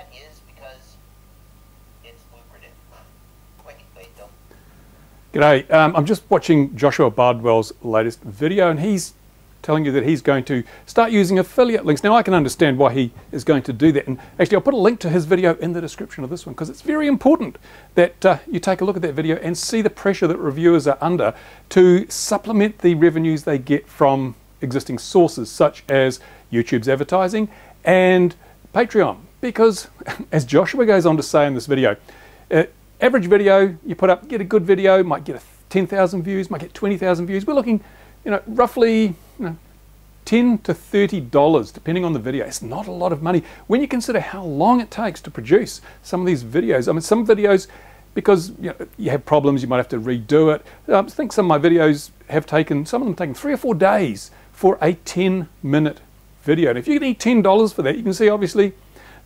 that is because it's lucrative. G'day. Um, I'm just watching Joshua Bardwell's latest video, and he's telling you that he's going to start using affiliate links. Now, I can understand why he is going to do that. And actually, I'll put a link to his video in the description of this one because it's very important that uh, you take a look at that video and see the pressure that reviewers are under to supplement the revenues they get from existing sources such as YouTube's advertising and Patreon. Because, as Joshua goes on to say in this video, uh, average video you put up, get a good video, might get 10,000 views, might get 20,000 views. We're looking, you know, roughly you know, 10 to 30 dollars depending on the video. It's not a lot of money. When you consider how long it takes to produce some of these videos i mean some videos because you, know, you have problems you might have to redo it. Um, i think some of my videos have taken some of them taken three or four days for a 10 minute video. And if you need 10 dollars for that you can see obviously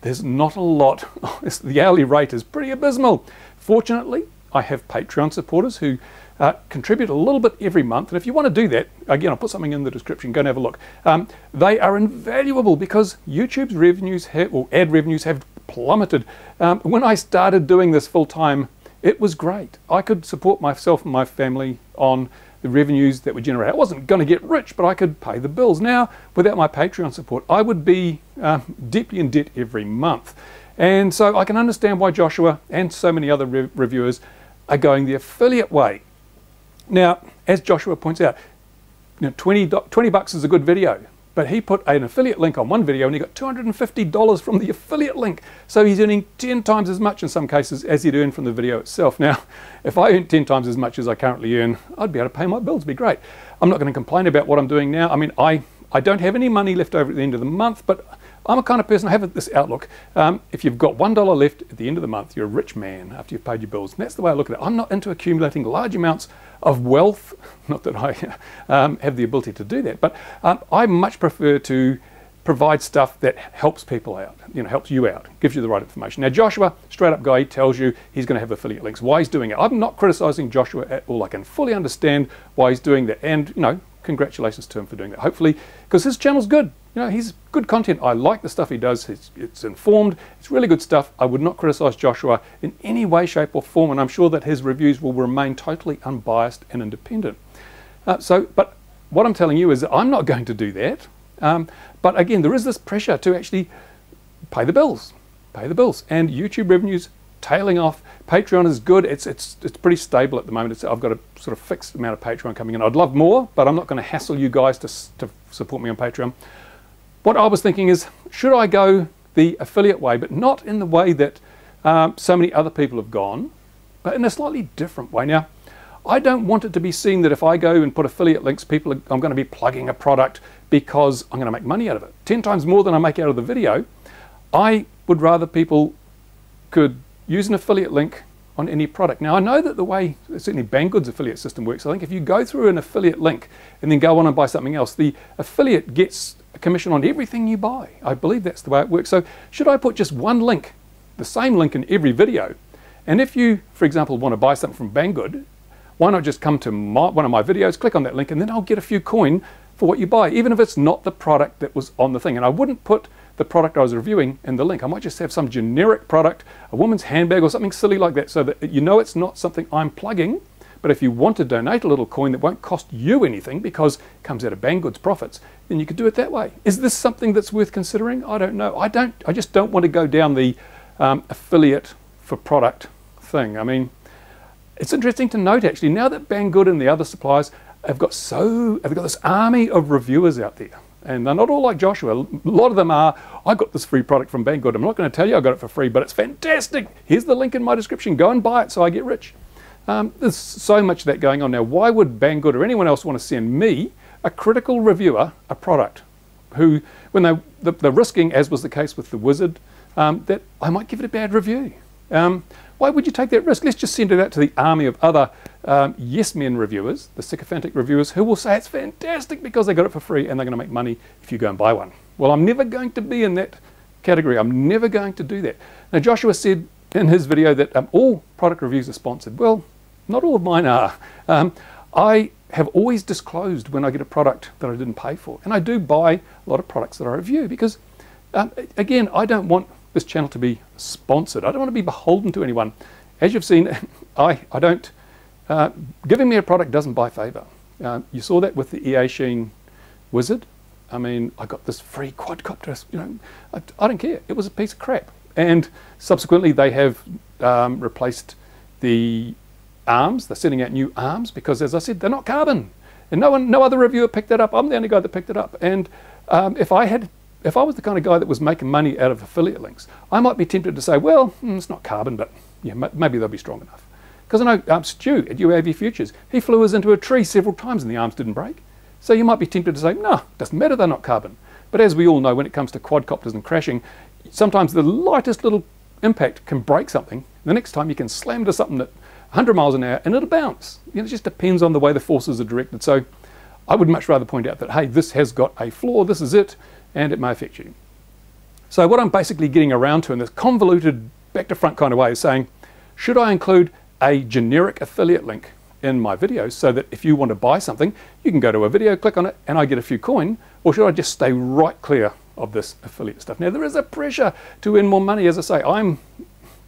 there's not a lot the hourly rate is pretty abysmal fortunately i have patreon supporters who uh, contribute a little bit every month. And if you want to do that, again, I'll put something in the description, go and have a look. Um, they are invaluable because YouTube's revenues or ad revenues have plummeted. Um, when I started doing this full time, it was great. I could support myself and my family on the revenues that were generated. I wasn't going to get rich, but I could pay the bills. Now, without my Patreon support, I would be uh, deeply in debt every month. And so I can understand why Joshua and so many other re reviewers are going the affiliate way. Now, as Joshua points out, you know, 20, 20 bucks is a good video, but he put an affiliate link on one video and he got $250 from the affiliate link. So he's earning 10 times as much in some cases as he'd earn from the video itself. Now, if I earned 10 times as much as I currently earn, I'd be able to pay my bills, be great. I'm not going to complain about what I'm doing now. I mean, I, I don't have any money left over at the end of the month, but I'm a kind of person, I have this outlook. Um, if you've got $1 left at the end of the month, you're a rich man after you've paid your bills. And that's the way I look at it. I'm not into accumulating large amounts of wealth, not that I um, have the ability to do that, but um, I much prefer to provide stuff that helps people out, you know, helps you out, gives you the right information. Now, Joshua, straight up guy, tells you he's going to have affiliate links. Why he's doing it. I'm not criticizing Joshua at all. I can fully understand why he's doing that. And, you know, congratulations to him for doing that. Hopefully, because his channel's good. You know, he's good content. I like the stuff he does. It's, it's, informed. It's really good stuff. I would not criticize Joshua in any way, shape, or form, and I'm sure that his reviews will remain totally unbiased and independent. Uh, so, but what I'm telling you is I'm not going to do that. Um, but again, there is this pressure to actually pay the bills, pay the bills, and YouTube revenues tailing off. Patreon is good. It's it's it's pretty stable at the moment. It's, I've got a sort of fixed amount of Patreon coming in. I'd love more, but I'm not going to hassle you guys to to support me on Patreon. What I was thinking is, should I go the affiliate way, but not in the way that um, so many other people have gone, but in a slightly different way. Now, I don't want it to be seen that if I go and put affiliate links, people are, I'm going to be plugging a product because I'm going to make money out of it. 10 times more than I make out of the video. I would rather people could use an affiliate link on any product. Now, I know that the way certainly Banggood's affiliate system works, I think if you go through an affiliate link and then go on and buy something else, the affiliate gets a commission on everything you buy. I believe that's the way it works. So should I put just one link, the same link in every video? And if you, for example, want to buy something from Banggood, why not just come to my, one of my videos, click on that link, and then I'll get a few coin for what you buy, even if it's not the product that was on the thing. And I wouldn't put the product I was reviewing in the link. I might just have some generic product, a woman's handbag or something silly like that, so that you know it's not something I'm plugging, but if you want to donate a little coin that won't cost you anything because it comes out of Banggood's profits, then you could do it that way. Is this something that's worth considering? I don't know. I don't. I just don't want to go down the um, affiliate for product thing. I mean, it's interesting to note actually now that Banggood and the other suppliers have got so have got this army of reviewers out there. And they're not all like Joshua. A lot of them are, I got this free product from Banggood. I'm not going to tell you I got it for free, but it's fantastic. Here's the link in my description. Go and buy it so I get rich. Um, there's so much of that going on now. Why would Banggood or anyone else want to send me, a critical reviewer, a product who, when they, the, the risking, as was the case with the Wizard, um, that I might give it a bad review? Um, why would you take that risk? Let's just send it out to the army of other um, yes men reviewers, the sycophantic reviewers, who will say it's fantastic because they got it for free and they're going to make money if you go and buy one. Well, I'm never going to be in that category. I'm never going to do that. Now, Joshua said in his video that um, all product reviews are sponsored. Well, not all of mine are. Um, I have always disclosed when I get a product that I didn't pay for. And I do buy a lot of products that I review because, um, again, I don't want this channel to be sponsored. I don't want to be beholden to anyone. As you've seen, I, I don't, uh, giving me a product doesn't buy favor. Uh, you saw that with the Eachine Wizard. I mean, I got this free quadcopter, you know, I, I don't care. It was a piece of crap. And subsequently, they have um, replaced the arms. They're sending out new arms because, as I said, they're not carbon. And no one, no other reviewer picked it up. I'm the only guy that picked it up. And um, if I had, if I was the kind of guy that was making money out of affiliate links, I might be tempted to say, well, mm, it's not carbon, but yeah, maybe they'll be strong enough. Because I know um, Stu at UAV Futures, he flew us into a tree several times and the arms didn't break. So you might be tempted to say, no, doesn't matter, they're not carbon. But as we all know, when it comes to quadcopters and crashing, sometimes the lightest little impact can break something. The next time you can slam into something at 100 miles an hour and it'll bounce. You know, it just depends on the way the forces are directed. So I would much rather point out that, hey, this has got a flaw, this is it, and it may affect you. So what I'm basically getting around to in this convoluted back to front kind of way is saying, should I include a generic affiliate link in my videos so that if you want to buy something, you can go to a video, click on it, and I get a few coin, or should I just stay right clear of this affiliate stuff? Now there is a pressure to earn more money. As I say, I'm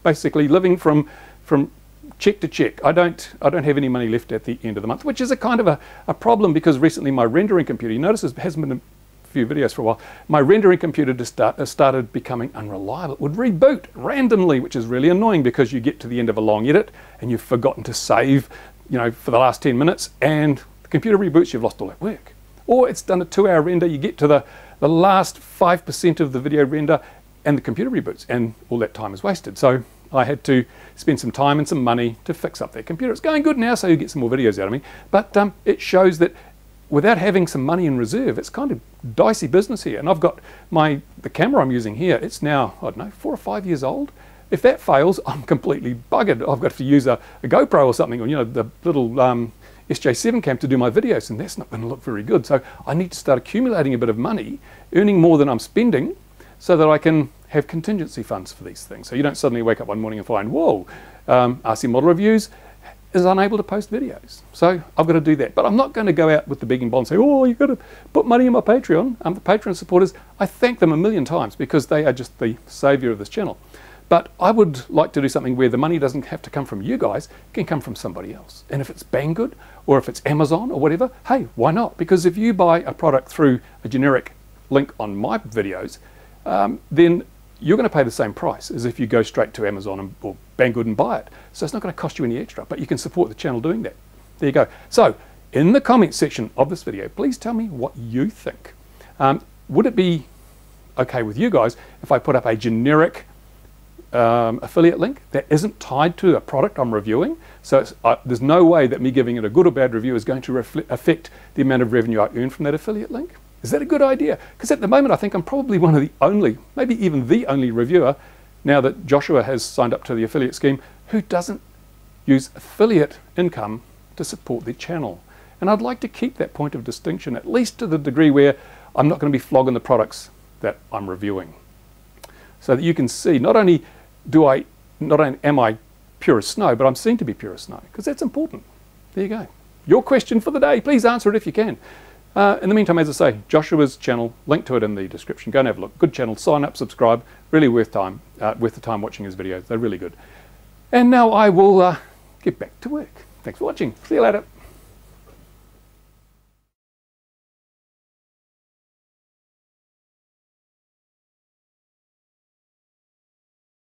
basically living from from check to check. I don't I don't have any money left at the end of the month, which is a kind of a, a problem because recently my rendering computer, you notice hasn't been few videos for a while, my rendering computer just start, started becoming unreliable. It would reboot randomly, which is really annoying because you get to the end of a long edit and you've forgotten to save, you know, for the last 10 minutes and the computer reboots, you've lost all that work. Or it's done a two hour render, you get to the, the last 5% of the video render and the computer reboots and all that time is wasted. So I had to spend some time and some money to fix up their computer. It's going good now, so you get some more videos out of me. But um, it shows that without having some money in reserve, it's kind of dicey business here. And I've got my the camera I'm using here. It's now I don't know four or five years old. If that fails, I'm completely buggered. I've got to use a, a GoPro or something, or you know the little um, SJ7 cam to do my videos, and that's not going to look very good. So I need to start accumulating a bit of money, earning more than I'm spending, so that I can have contingency funds for these things. So you don't suddenly wake up one morning and find, whoa, um, RC Model Reviews is unable to post videos. So I've got to do that. But I'm not going to go out with the begging bond and say, oh, you've got to put money in my Patreon. Um, the Patreon supporters, I thank them a million times because they are just the savior of this channel. But I would like to do something where the money doesn't have to come from you guys, it can come from somebody else. And if it's Banggood or if it's Amazon or whatever, hey, why not? Because if you buy a product through a generic link on my videos, um, then you're going to pay the same price as if you go straight to Amazon and, or Banggood and buy it. So it's not going to cost you any extra, but you can support the channel doing that. There you go. So in the comments section of this video, please tell me what you think. Um, would it be okay with you guys if I put up a generic um, affiliate link that isn't tied to a product I'm reviewing? So uh, there's no way that me giving it a good or bad review is going to affect the amount of revenue I earn from that affiliate link. Is that a good idea? Because at the moment, I think I'm probably one of the only, maybe even the only reviewer, now that Joshua has signed up to the affiliate scheme, who doesn't use affiliate income to support the channel. And I'd like to keep that point of distinction, at least to the degree where I'm not going to be flogging the products that I'm reviewing. So that you can see, not only do I, not only am I pure as snow, but I'm seen to be pure as snow, because that's important. There you go. Your question for the day. Please answer it if you can. Uh, in the meantime, as I say, Joshua's channel, link to it in the description. Go and have a look. Good channel. Sign up, subscribe. Really worth time, uh, worth the time watching his videos. They're really good. And now I will uh, get back to work. Thanks for watching. See you later.